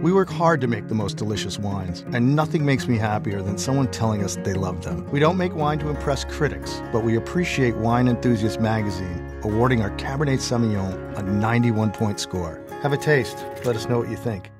We work hard to make the most delicious wines, and nothing makes me happier than someone telling us they love them. We don't make wine to impress critics, but we appreciate Wine Enthusiast magazine awarding our Cabernet Sauvignon a 91 point score. Have a taste. Let us know what you think.